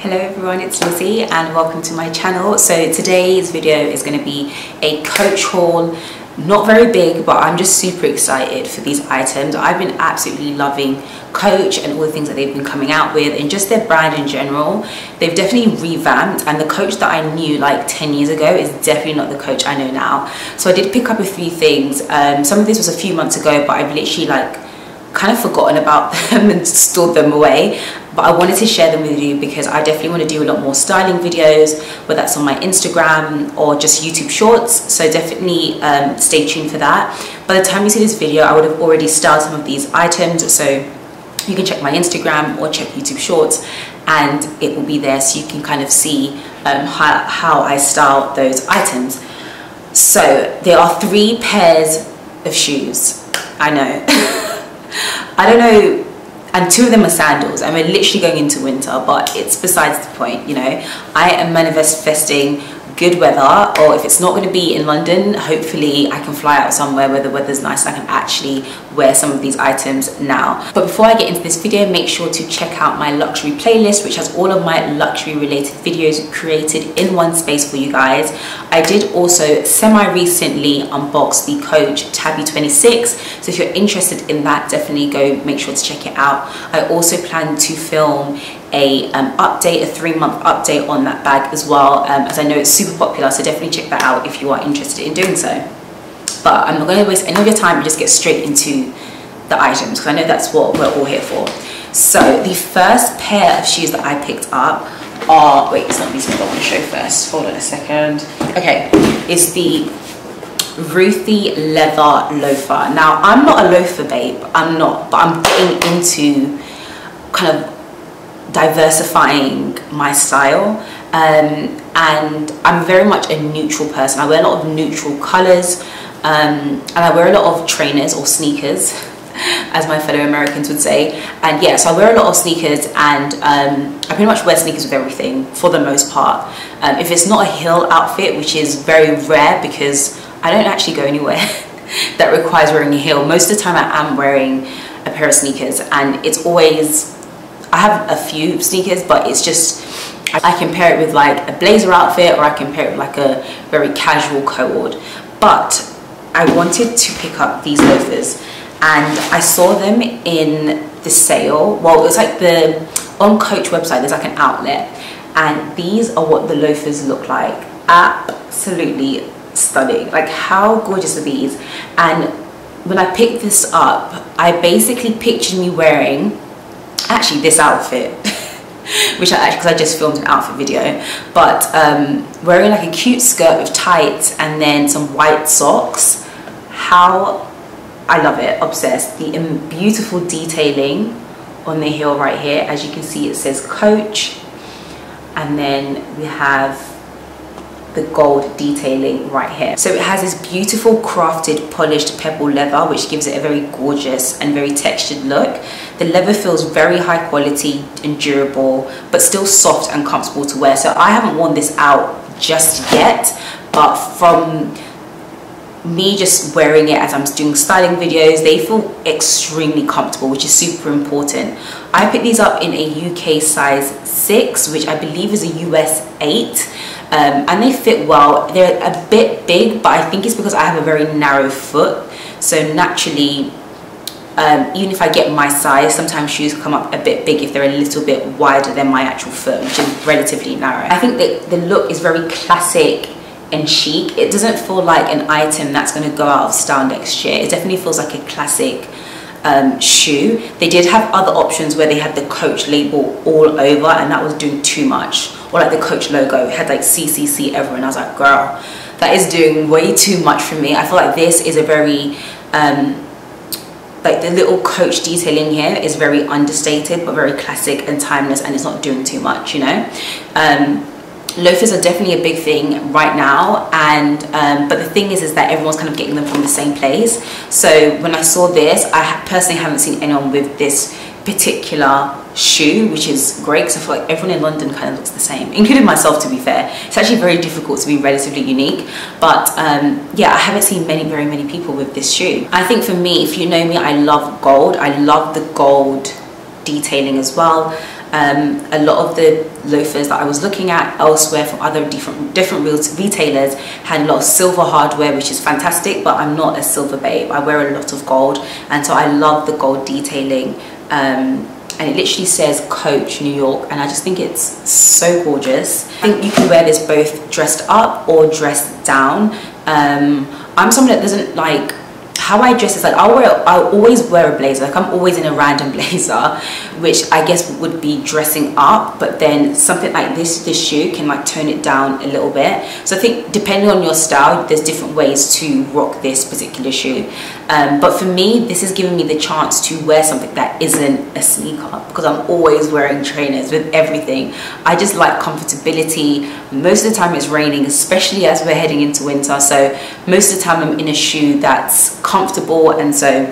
Hello everyone, it's Lizzie and welcome to my channel. So today's video is going to be a coach haul, not very big, but I'm just super excited for these items. I've been absolutely loving Coach and all the things that they've been coming out with and just their brand in general. They've definitely revamped and the Coach that I knew like 10 years ago is definitely not the Coach I know now. So I did pick up a few things. Um, some of this was a few months ago, but I've literally like kind of forgotten about them and stored them away but I wanted to share them with you because I definitely want to do a lot more styling videos whether that's on my Instagram or just YouTube shorts so definitely um, stay tuned for that. By the time you see this video I would have already styled some of these items so you can check my Instagram or check YouTube shorts and it will be there so you can kind of see um, how, how I style those items. So there are three pairs of shoes. I know. I don't know and two of them are sandals and we're literally going into winter but it's besides the point you know. I am manifesting good weather or if it's not going to be in London hopefully I can fly out somewhere where the weather's nice and I can actually wear some of these items now. But before I get into this video make sure to check out my luxury playlist which has all of my luxury related videos created in one space for you guys. I did also semi recently unbox the Coach Tabby 26 so if you're interested in that definitely go make sure to check it out. I also plan to film a um, update, a three month update on that bag as well, um, as I know it's super popular, so definitely check that out if you are interested in doing so. But I'm not going to waste any of your time and just get straight into the items, because I know that's what we're all here for. So the first pair of shoes that I picked up are, wait, it's not these ones I want to show first, hold on a second. Okay, it's the Ruthie leather loafer. Now, I'm not a loafer babe, I'm not, but I'm getting into kind of diversifying my style um, and I'm very much a neutral person. I wear a lot of neutral colors um, and I wear a lot of trainers or sneakers as my fellow Americans would say and yeah so I wear a lot of sneakers and um, I pretty much wear sneakers with everything for the most part um, if it's not a heel outfit which is very rare because I don't actually go anywhere that requires wearing a heel most of the time I am wearing a pair of sneakers and it's always I have a few sneakers, but it's just, I can pair it with like a blazer outfit or I can pair it with like a very casual coord. But I wanted to pick up these loafers and I saw them in the sale. Well, it was like the, on Coach website, there's like an outlet and these are what the loafers look like. Absolutely stunning. Like how gorgeous are these? And when I picked this up, I basically pictured me wearing actually this outfit which I actually because I just filmed an outfit video but um, wearing like a cute skirt with tights and then some white socks how I love it obsessed the beautiful detailing on the heel right here as you can see it says coach and then we have the gold detailing right here. So it has this beautiful crafted polished pebble leather which gives it a very gorgeous and very textured look. The leather feels very high quality and durable but still soft and comfortable to wear. So I haven't worn this out just yet but from me just wearing it as I'm doing styling videos, they feel extremely comfortable, which is super important. I picked these up in a UK size 6, which I believe is a US 8 um, and they fit well. They're a bit big, but I think it's because I have a very narrow foot. So naturally, um, even if I get my size, sometimes shoes come up a bit big if they're a little bit wider than my actual foot, which is relatively narrow. I think that the look is very classic and chic. It doesn't feel like an item that's going to go out of style next year. It definitely feels like a classic um, shoe. They did have other options where they had the Coach label all over and that was doing too much. Or like the Coach logo, it had like CCC everywhere and I was like, girl, that is doing way too much for me. I feel like this is a very, um, like the little Coach detailing here is very understated but very classic and timeless and it's not doing too much, you know. Um, loafers are definitely a big thing right now and um, but the thing is is that everyone's kind of getting them from the same place so when I saw this I personally haven't seen anyone with this particular shoe which is great because I feel like everyone in London kind of looks the same including myself to be fair it's actually very difficult to be relatively unique but um, yeah I haven't seen many very many people with this shoe I think for me if you know me I love gold I love the gold detailing as well Um, a lot of the loafers that I was looking at elsewhere from other different different retailers had a lot of silver hardware, which is fantastic. But I'm not a silver babe. I wear a lot of gold, and so I love the gold detailing. Um, and it literally says Coach New York, and I just think it's so gorgeous. I think you can wear this both dressed up or dressed down. Um, I'm someone that doesn't like how I dress is like I'll wear I'll always wear a blazer. Like I'm always in a random blazer which I guess would be dressing up but then something like this this shoe can like tone it down a little bit. So I think depending on your style there's different ways to rock this particular shoe. Um, but for me this is giving me the chance to wear something that isn't a sneaker because I'm always wearing trainers with everything. I just like comfortability. Most of the time it's raining especially as we're heading into winter. So most of the time I'm in a shoe that's comfortable and so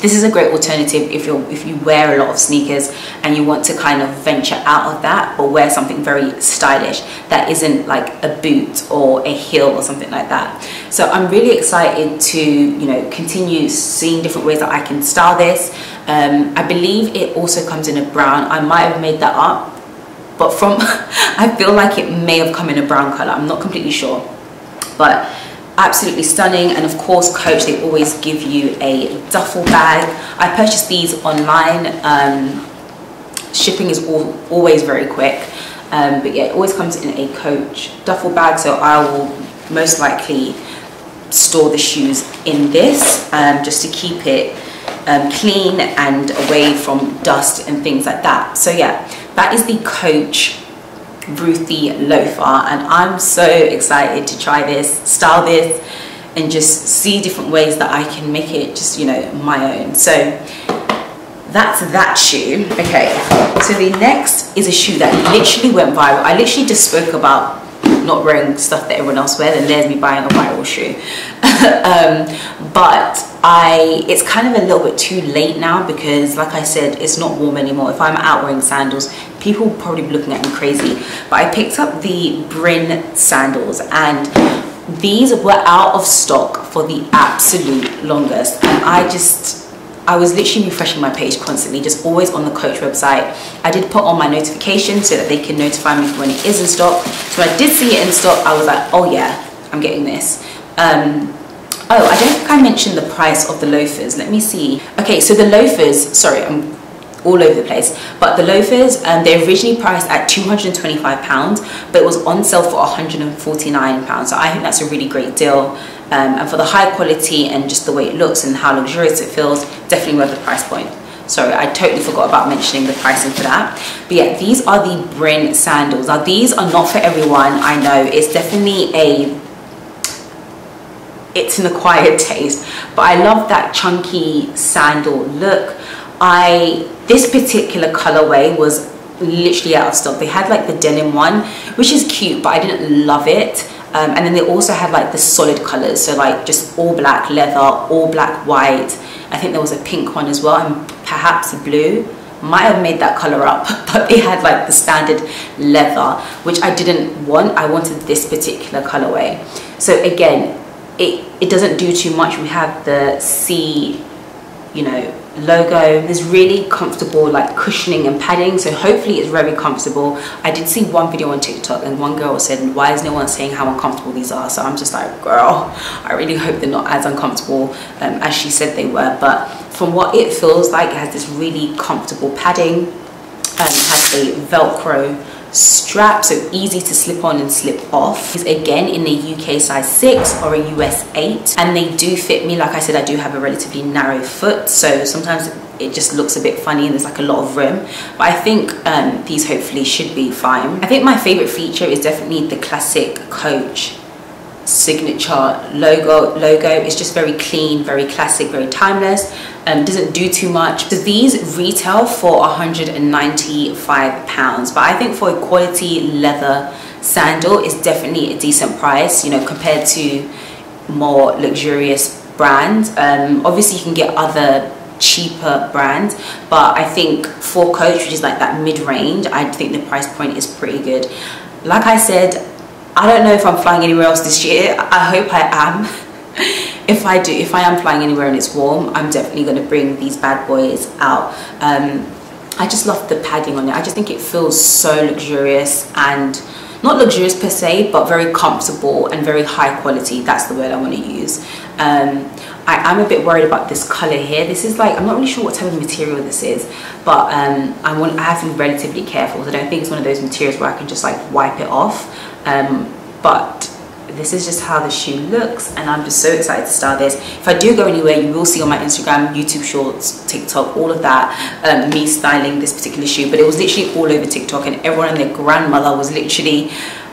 this is a great alternative if you if you wear a lot of sneakers and you want to kind of venture out of that or wear something very stylish that isn't like a boot or a heel or something like that. So i'm really excited to you know continue seeing different ways that i can style this. Um, i believe it also comes in a brown. I might have made that up but from i feel like it may have come in a brown color. I'm not completely sure. But absolutely stunning and of course coach they always give you a duffel bag. I purchased these online. Um, shipping is all, always very quick. Um, but yeah it always comes in a coach duffel bag so i will most likely store the shoes in this um, just to keep it um, clean and away from dust and things like that. So yeah that is the coach Ruthie loafer and I'm so excited to try this, style this and just see different ways that I can make it just, you know, my own. So that's that shoe. Okay, so the next is a shoe that literally went viral. I literally just spoke about not wearing stuff that everyone else wears and there's me buying a viral shoe. um, but I, it's kind of a little bit too late now because like I said, it's not warm anymore. If I'm out wearing sandals, people probably be looking at me crazy. But I picked up the Brynn sandals and these were out of stock for the absolute longest. And I just, I was literally refreshing my page constantly, just always on the Coach website. I did put on my notifications so that they can notify me when it is in stock. So I did see it in stock. I was like, oh yeah, I'm getting this. Um, oh, I don't think I mentioned the price of the loafers. Let me see. Okay, so the loafers, sorry, I'm all over the place. But the loafers, um, they originally priced at £225, but it was on sale for £149. So I think that's a really great deal. Um, and for the high quality and just the way it looks and how luxurious it feels, definitely worth the price point. Sorry, I totally forgot about mentioning the pricing for that. But yeah, these are the Brynn sandals. Now these are not for everyone, I know. It's definitely a it's an acquired taste but I love that chunky sandal look I this particular colorway was literally out of stock. They had like the denim one which is cute but I didn't love it. Um, and then they also had like the solid colors. So like just all black leather all black white. I think there was a pink one as well and perhaps a blue. Might have made that color up but they had like the standard leather which I didn't want. I wanted this particular colorway. So again it it doesn't do too much. We have the C you know logo. There's really comfortable like cushioning and padding so hopefully it's very comfortable. I did see one video on tiktok and one girl said why is no one saying how uncomfortable these are? So i'm just like girl i really hope they're not as uncomfortable um, as she said they were. But from what it feels like it has this really comfortable padding and has a velcro strap so easy to slip on and slip off. Is again in the UK size 6 or a US 8 and they do fit me. Like I said I do have a relatively narrow foot. So sometimes it just looks a bit funny and there's like a lot of room. But I think um, these hopefully should be fine. I think my favorite feature is definitely the classic coach signature logo logo. It's just very clean very classic very timeless. Um, doesn't do too much. So these retail for 195 pounds. But i think for a quality leather sandal is definitely a decent price you know compared to more luxurious brands. Um, obviously you can get other cheaper brands but i think for coach which is like that mid-range i think the price point is pretty good. Like i said I don't know if I'm flying anywhere else this year. I hope I am. if I do, if I am flying anywhere and it's warm, I'm definitely going to bring these bad boys out. Um, I just love the padding on it. I just think it feels so luxurious and not luxurious per se, but very comfortable and very high quality. That's the word I want to use. Um, I, am a bit worried about this color here. This is like, I'm not really sure what type of material this is, but um, I want I have to be relatively careful. I don't think it's one of those materials where I can just like wipe it off. Um, but this is just how the shoe looks and I'm just so excited to style this. If I do go anywhere, you will see on my Instagram, YouTube shorts, TikTok, all of that, um, me styling this particular shoe. But it was literally all over TikTok and everyone and their grandmother was literally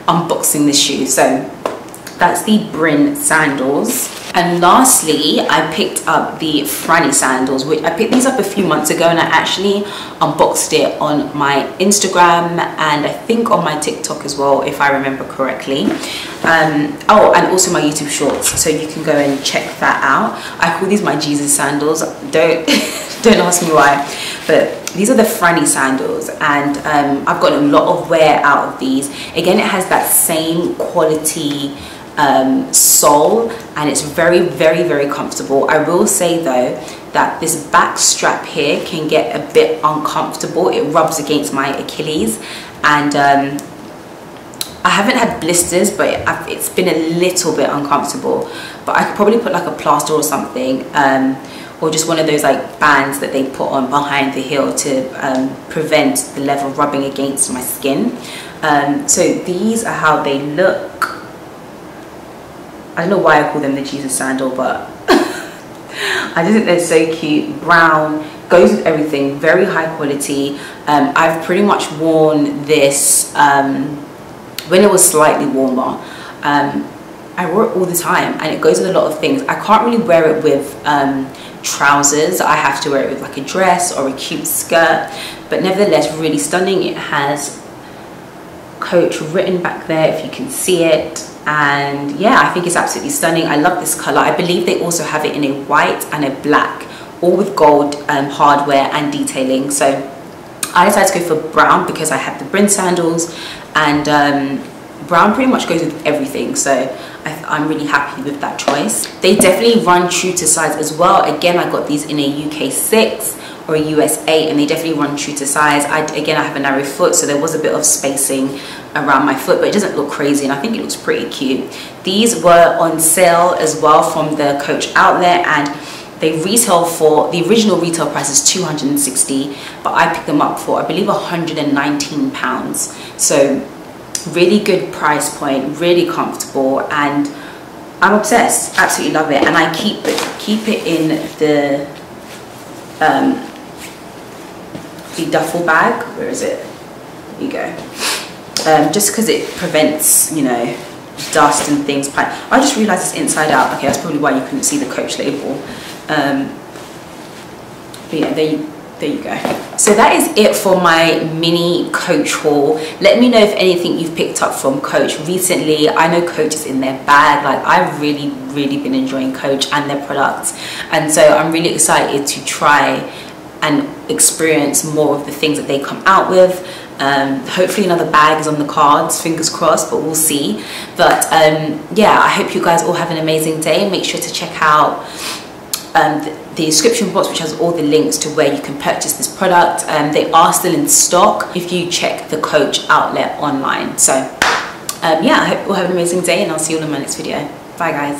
unboxing this shoe. So that's the Brynn sandals. And lastly, I picked up the Franny sandals, which I picked these up a few months ago and I actually unboxed it on my Instagram and I think on my TikTok as well, if I remember correctly. Um, oh, and also my YouTube shorts, so you can go and check that out. I call these my Jesus sandals. Don't, don't ask me why, but these are the Franny sandals and um, I've got a lot of wear out of these. Again, it has that same quality um, sole and it's very very very comfortable. I will say though that this back strap here can get a bit uncomfortable. It rubs against my Achilles and um, I haven't had blisters but it's been a little bit uncomfortable. But I could probably put like a plaster or something um, or just one of those like bands that they put on behind the heel to um, prevent the leather rubbing against my skin. Um, so these are how they look I don't know why I call them the Jesus sandal, but I just think they're so cute. Brown, goes with everything, very high quality. Um, I've pretty much worn this um, when it was slightly warmer. Um, I wore it all the time and it goes with a lot of things. I can't really wear it with um, trousers. I have to wear it with like a dress or a cute skirt, but nevertheless really stunning. It has coach written back there if you can see it. And yeah I think it's absolutely stunning. I love this color. I believe they also have it in a white and a black all with gold um, hardware and detailing. So I decided to go for brown because I have the Brynn sandals and um, brown pretty much goes with everything. So I, am really happy with that choice. They definitely run true to size as well. Again I got these in a UK 6 or a US 8 and they definitely run true to size. I, again I have a narrow foot so there was a bit of spacing around my foot but it doesn't look crazy and I think it looks pretty cute. These were on sale as well from the coach outlet and they retail for the original retail price is 260 but I picked them up for I believe 119 pounds. So really good price point really comfortable and I'm obsessed. Absolutely love it and I keep it keep it in the um, the duffel bag where is it there you go um, just because it prevents, you know, dust and things. I just realised it's inside out. Okay, that's probably why you couldn't see the Coach label. Um, but yeah, there you, there you go. So that is it for my mini Coach haul. Let me know if anything you've picked up from Coach recently. I know Coach is in their bag. Like I've really, really been enjoying Coach and their products. And so I'm really excited to try and experience more of the things that they come out with. Um, hopefully another bag is on the cards, fingers crossed, but we'll see. But um, yeah, I hope you guys all have an amazing day. Make sure to check out um, the, the, description box which has all the links to where you can purchase this product. Um, they are still in stock if you check the Coach outlet online. So um, yeah, I hope you all have an amazing day and I'll see you all in my next video. Bye guys.